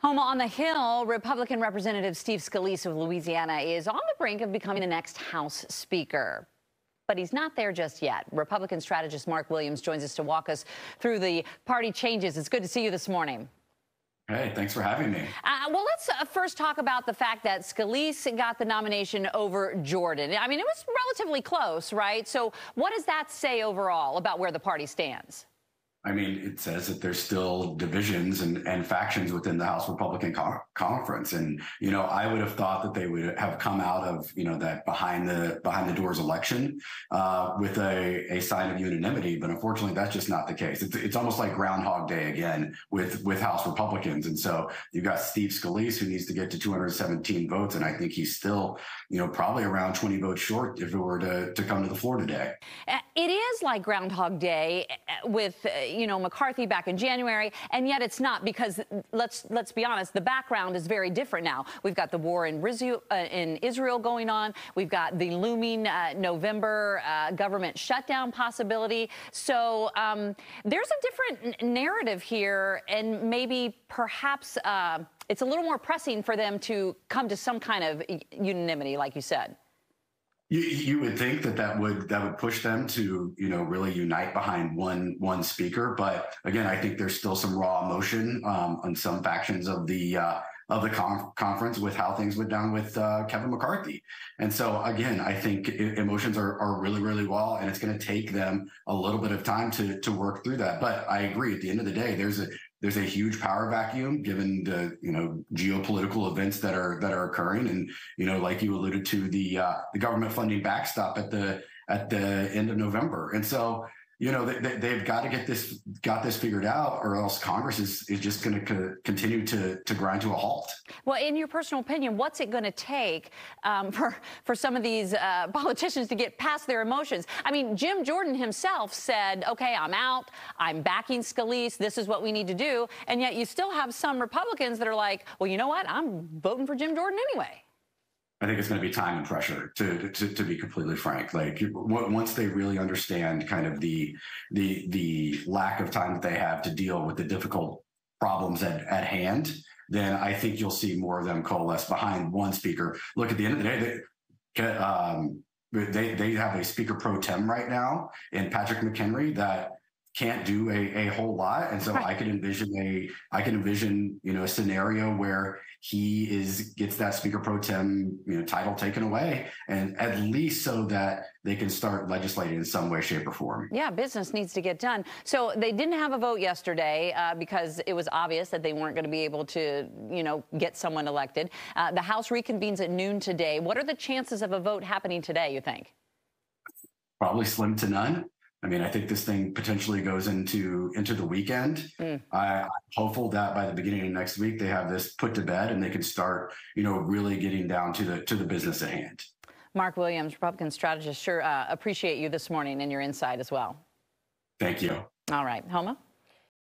Home on the Hill, Republican Representative Steve Scalise of Louisiana is on the brink of becoming the next House Speaker. But he's not there just yet. Republican strategist Mark Williams joins us to walk us through the party changes. It's good to see you this morning. Hey, thanks for having me. Uh, well, let's uh, first talk about the fact that Scalise got the nomination over Jordan. I mean, it was relatively close, right? So, what does that say overall about where the party stands? I mean, it says that there's still divisions and, and factions within the House Republican co- Conference, and you know, I would have thought that they would have come out of you know that behind the behind the doors election uh, with a, a sign of unanimity, but unfortunately, that's just not the case. It's, it's almost like Groundhog Day again with with House Republicans, and so you've got Steve Scalise who needs to get to 217 votes, and I think he's still you know probably around 20 votes short if it were to to come to the floor today. Uh, it is like Groundhog Day uh, with you know, McCarthy back in January, and yet it's not because let's let's be honest, the background is very different now. We've got the war in, uh, in Israel going on. We've got the looming uh, November uh, government shutdown possibility. So um, there's a different narrative here, and maybe perhaps uh, it's a little more pressing for them to come to some kind of unanimity, like you said. You, you would think that that would that would push them to you know really unite behind one one speaker, but again, I think there's still some raw emotion um, on some factions of the uh, of the conf- conference with how things went down with uh, Kevin McCarthy. And so again, I think emotions are, are really, really raw and it's going to take them a little bit of time to, to work through that. But I agree at the end of the day, there's a, there's a huge power vacuum given the you know geopolitical events that are that are occurring. And you know like you alluded to the uh, the government funding backstop at the at the end of November. And so you know they, they've got to get this got this figured out or else congress is, is just going to continue to to grind to a halt. Well in your personal opinion what's it going to take um, for for some of these uh, politicians to get past their emotions? I mean jim jordan himself said okay i'm out. I'm backing scalise. This is what we need to do. And yet you still have some republicans that are like well you know what? I'm voting for jim jordan anyway I think it's going to be time and pressure to, to, to be completely frank. Like once they really understand kind of the the the lack of time that they have to deal with the difficult problems at, at hand, then I think you'll see more of them coalesce behind one speaker. Look, at the end of the day, they, um, they they have a speaker pro tem right now in Patrick McHenry that can't do a, a whole lot. And so right. I could envision a I can envision, you know, a scenario where he is gets that speaker pro tem, you know, title taken away and at least so that they can start legislating in some way, shape, or form. Yeah, business needs to get done. So they didn't have a vote yesterday uh, because it was obvious that they weren't going to be able to, you know, get someone elected. Uh, the House reconvenes at noon today. What are the chances of a vote happening today, you think? Probably slim to none. I mean, I think this thing potentially goes into into the weekend. Mm. I, am hopeful that by the beginning of next week they have this put to bed and they can start, you know, really getting down to the to the business at hand. Mark Williams, Republican strategist, sure uh, appreciate you this morning and your insight as well. Thank you. All right, Homa.